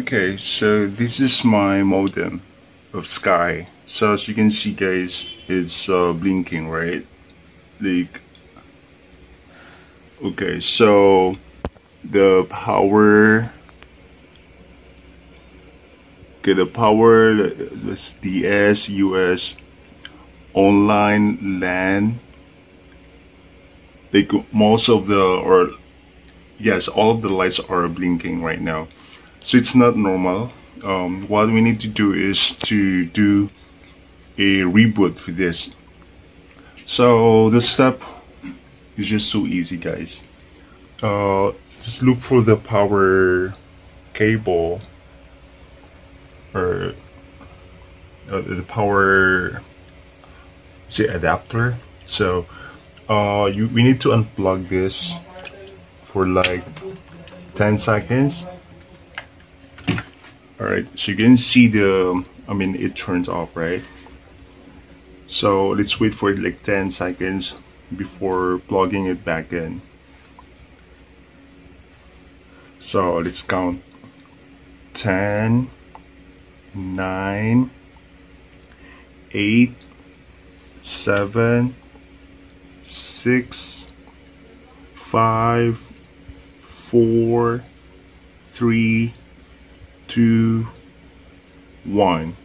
Okay, so this is my modem of Sky. So as you can see guys, it's uh, blinking, right? Like, okay, so the power, okay, the power, the DS, US, online LAN, like most of the, or yes, all of the lights are blinking right now. So it's not normal. Um, what we need to do is to do a reboot for this. So the step is just so easy guys. Uh, just look for the power cable or uh, the power say adapter so uh, you we need to unplug this for like 10 seconds all right so you can see the I mean it turns off right? So let's wait for it like 10 seconds before plugging it back in. So let's count. 10 9 8 7 6 5 four, three, two, one.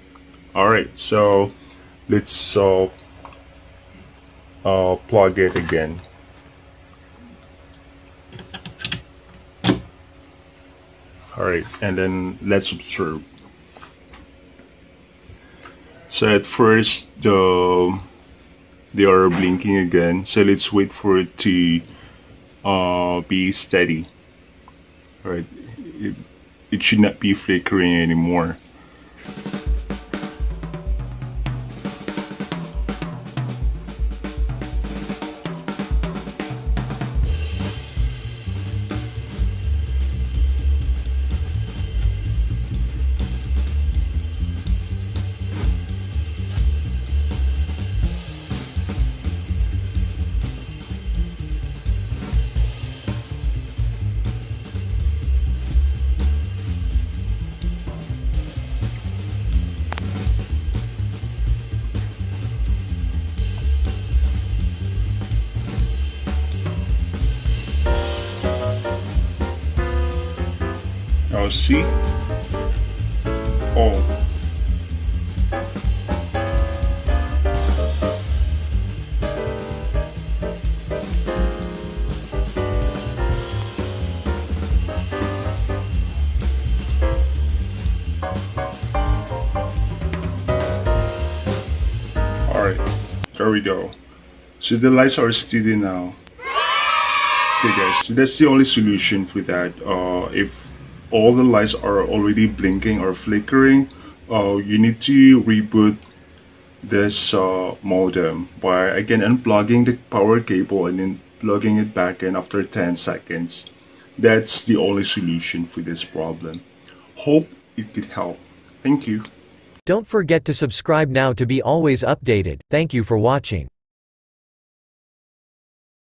All right, so let's uh, uh, plug it again. All right, and then let's observe. So at first, the they are blinking again. So let's wait for it to uh, be steady All right. it, it should not be flickering anymore Now see? Oh. Alright, there we go. So the lights are steady now. Okay guys, so that's the only solution for that. Uh, if all the lights are already blinking or flickering uh, you need to reboot this uh, modem by again unplugging the power cable and then plugging it back in after 10 seconds. That's the only solution for this problem. Hope it could help. Thank you. Don't forget to subscribe now to be always updated. Thank you for watching